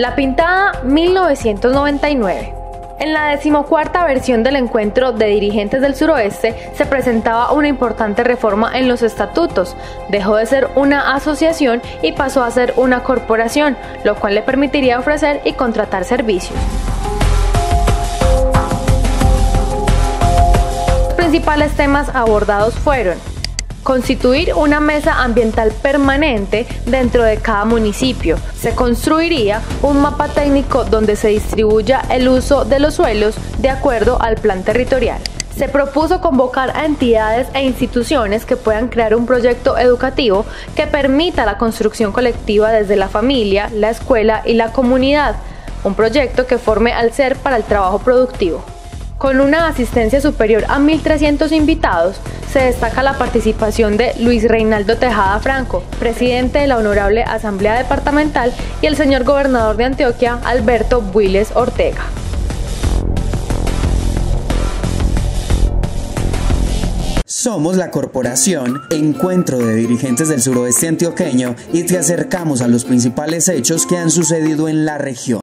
La Pintada 1999. En la decimocuarta versión del encuentro de dirigentes del suroeste se presentaba una importante reforma en los estatutos. Dejó de ser una asociación y pasó a ser una corporación, lo cual le permitiría ofrecer y contratar servicios. Principales temas abordados fueron constituir una mesa ambiental permanente dentro de cada municipio. Se construiría un mapa técnico donde se distribuya el uso de los suelos de acuerdo al plan territorial. Se propuso convocar a entidades e instituciones que puedan crear un proyecto educativo que permita la construcción colectiva desde la familia, la escuela y la comunidad, un proyecto que forme al ser para el trabajo productivo. Con una asistencia superior a 1.300 invitados, se destaca la participación de Luis Reinaldo Tejada Franco, presidente de la Honorable Asamblea Departamental, y el señor gobernador de Antioquia, Alberto Builes Ortega. Somos la corporación Encuentro de Dirigentes del Suroeste Antioqueño y te acercamos a los principales hechos que han sucedido en la región.